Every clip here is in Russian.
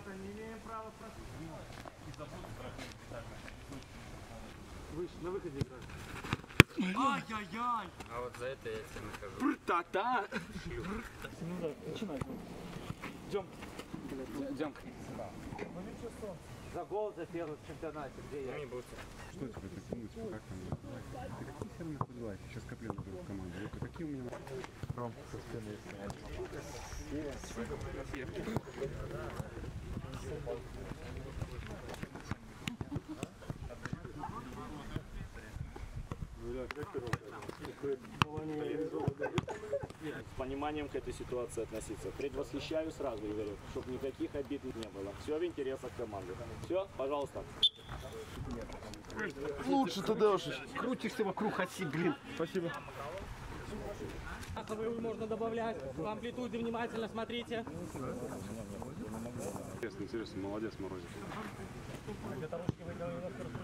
Сената не имеем права просить. Вы на выходе играете. Ай-яй-яй! А вот за это я тебя нахожу. Та-та! Ну да, начинай. Идем. Идем. За гол за первый в чемпионате, где я? Не буду. Что тебе так думать, как там? Ты какие все равно подбиваешь? Сейчас коплен беру в команду. Лука, какие у меня... Ром, со спины снять. С пониманием к этой ситуации относиться. Предвосхищаю сразу и говорю, чтобы никаких обид не было. Все в интересах команды. Все, пожалуйста. Лучше тогда уж. Крутишься вокруг оси, блин. Спасибо. Боевую можно добавлять. По амплитуде внимательно смотрите. Интересно, интересно. Молодец, Морозик.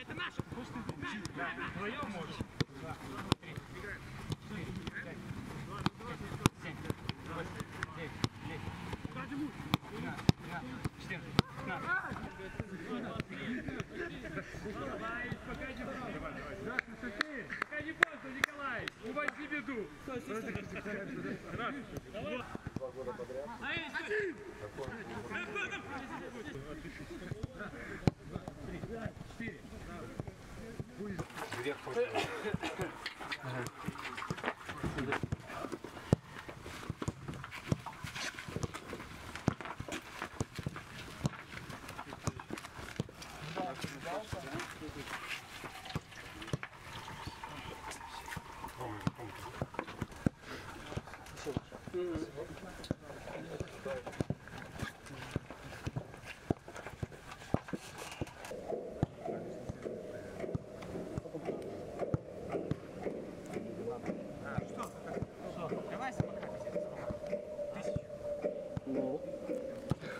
Это наше! Вдвоем можешь? Давай, пока не Два года подряд. Четыре. Вверх